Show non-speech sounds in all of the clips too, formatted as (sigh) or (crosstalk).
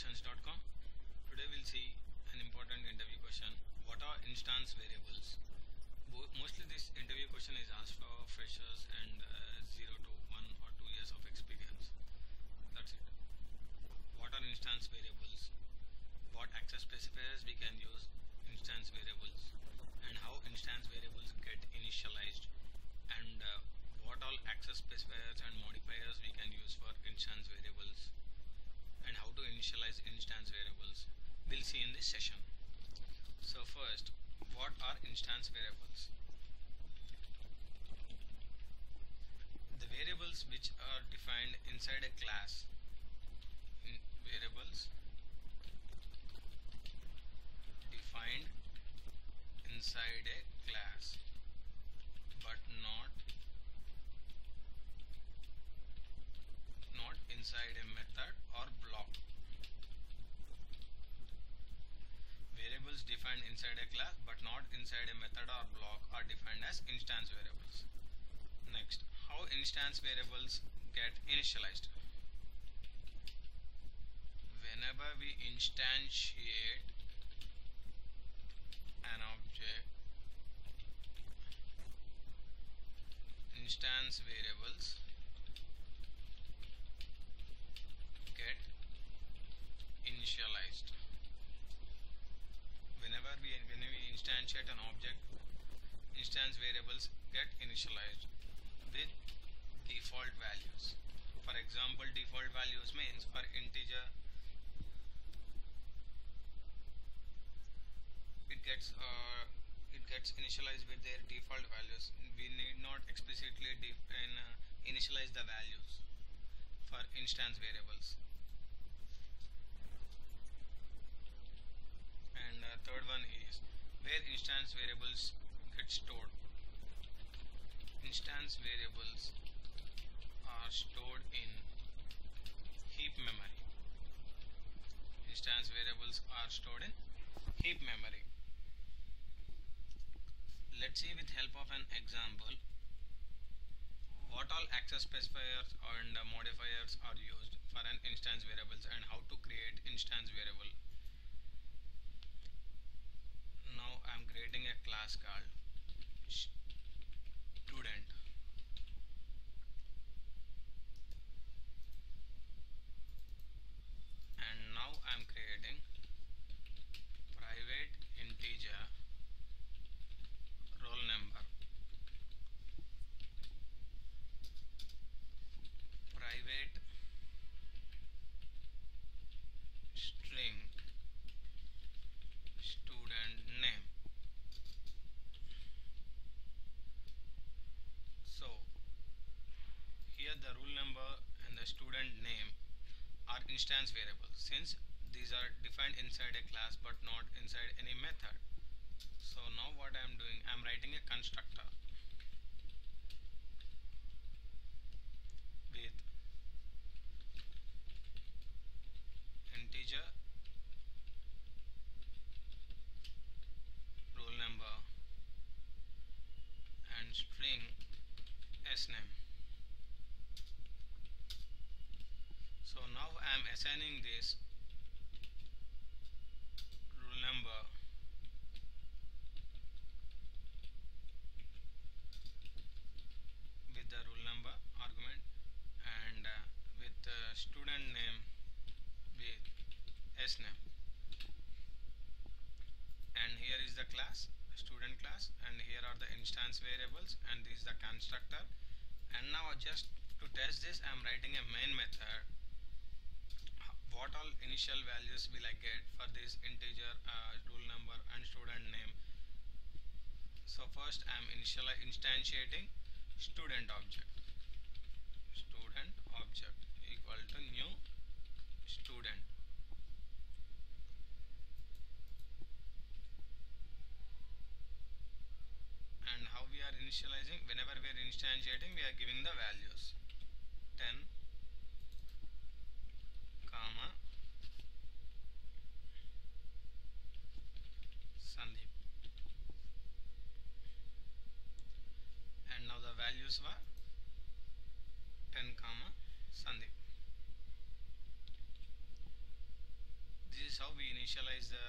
interviewquestions.com. Today we'll see an important interview question. What are instance variables? Bo- mostly this interview question is asked for freshers and uh, 0 to 1 or 2 years of experience. That's it. What are instance variables? What access specifiers we can use instance variables and how instance variables get initialized and uh, what all access specifiers and modifiers we can use for instance variables and how to initialize instance variables we'll see in this session. So first what are instance variables? The variables which are defined inside a class in variables defined inside a class but not not inside a method or block variables defined inside a class but not inside a method or block are defined as instance variables. Next how instance variables get initialized? Whenever we instantiate an object instance variables get initialized whenever we when we instantiate an object instance variables get initialized with default values. For example default values means for integer it gets uh, it gets initialized with their default values. We need not explicitly define uh, initialize the values for instance variables and uh, third one is where instance variables get stored. Instance variables are stored in heap memory. Instance variables are stored in heap memory. Let's see with help of an example what all access specifiers and modifiers are used for an instance variables and how to create instance variable now I'm creating a class called student and now I'm creating private integer roll number private string student name so here the roll number and the student name are instance variables since these are defined inside a class but not inside any method. So now what I am doing I am writing a constructor with integer roll number and string s so now I am assigning this roll number with the roll number argument and uh, with uh, student name with sname and here is the class student class and here are the instance variables and this is the constructor. And now just to test this I am writing a main method what all initial values will I get for this integer uh, roll number and student name? So first I am initially instantiating student object. Student object equal to new student. And how we are initializing? Whenever we are instantiating we are giving the values. 10 comma Sandeep and now the values were 10 comma this is how we initialize the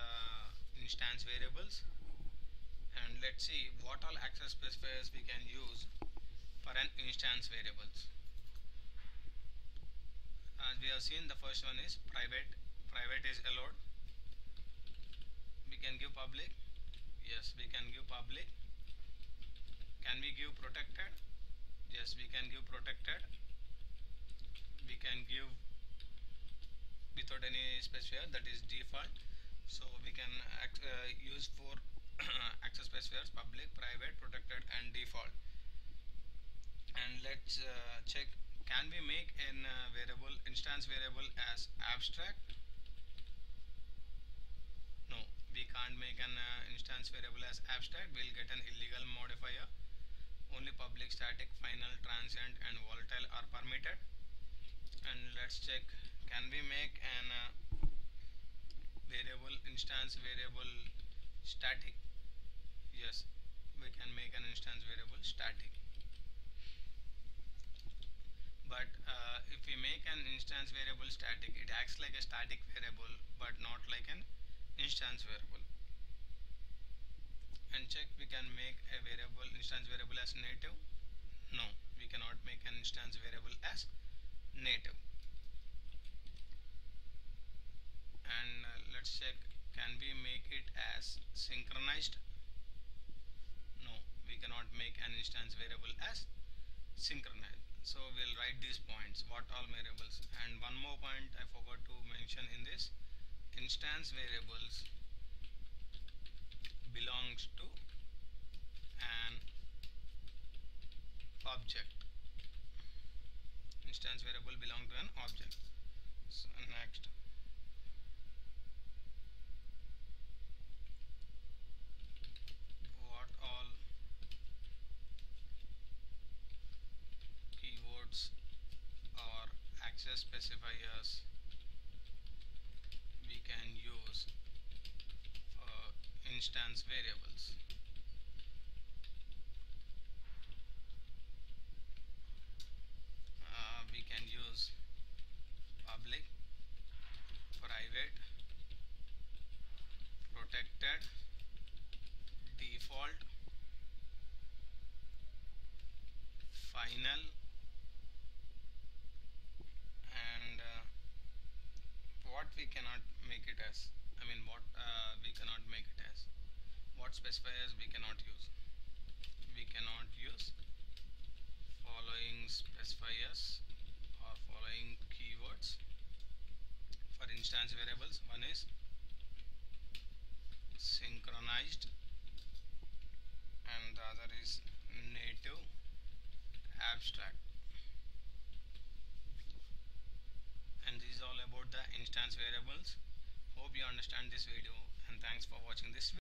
instance variables. And let's see what all access specifiers we can use for an instance variables seen the first one is private private is allowed. We can give public. Yes we can give public. Can we give protected? Yes we can give protected. We can give without any specifier that is default. So we can uh, use for (coughs) access specifiers public private protected and default. And let's uh, check can we make an uh, variable instance variable as abstract no we can't make an uh, instance variable as abstract we'll get an illegal modifier. Only public static final transient and volatile are permitted. And let's check can we make an uh, variable instance variable static? Yes we can make an instance variable static. But uh, if we make an instance variable static it acts like a static variable but not like an instance variable and check we can make a variable instance variable as native. No we cannot make an instance variable as native. And uh, let's check can we make it as synchronized? No we cannot make an instance variable as synchronized. So we'll write these points what all variables. And one more point I forgot to mention in this instance variables belongs to an object. Instance variable belong to an object. So next. What all keywords or access specifiers we can use for instance variables uh, we can use public private protected default final and uh, what we cannot make it as I mean what uh, we cannot make it as what specifiers we cannot use. We cannot use following specifiers or following keywords. For instance variables one is synchronized and the other is native abstract. And this is all about the instance variables. Hope you understand this video and thanks for watching this video